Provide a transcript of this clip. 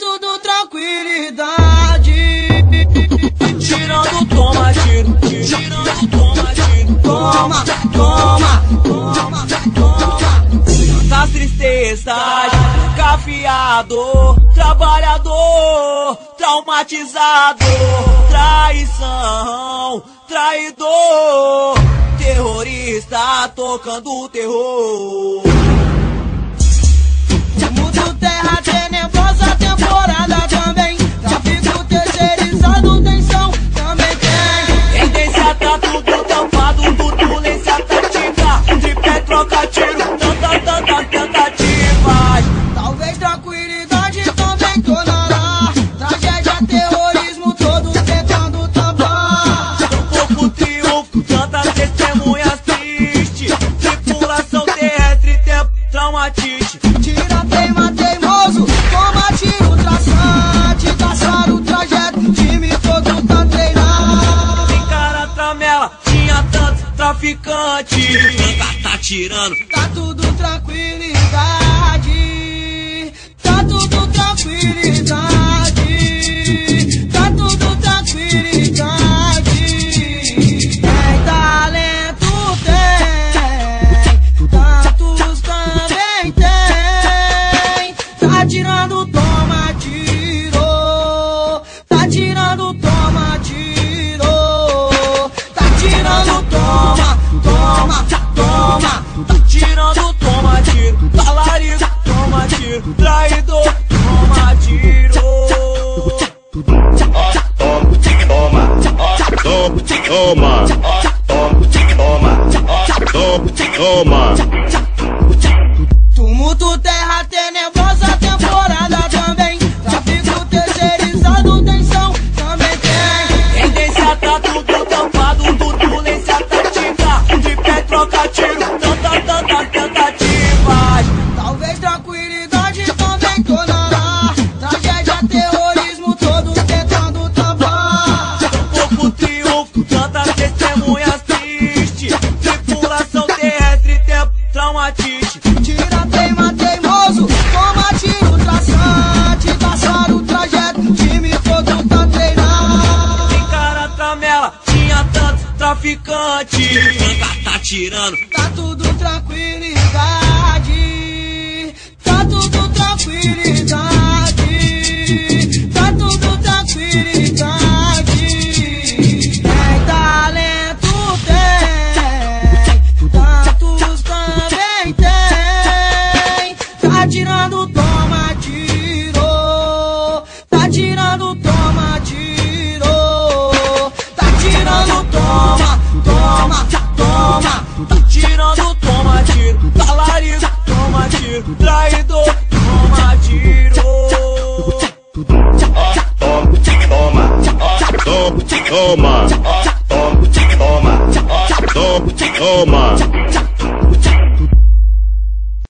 tudo tranquilidade. Tirando, toma, tiro, tirando, toma, tiro, toma, toma, toma, toma. Nas tristezas, cafiado, trabalhador, traumatizado, traição, traidor, terrorista tocando terror. traficante. Tá, tá tirando, tá tudo traficante. traidor, toma tiro. Ó, toma, tique, toma, ó, toma, tique, toma, ó, toma, tique, toma, ó, toma, tique, toma. traficante. Tá, tá, tá tirando. Tá tudo tranquilidade. Tirando, toma tiro, talarico, toma tiro, traidor, toma tiro. Toma, toma, toma, toma, toma, toma.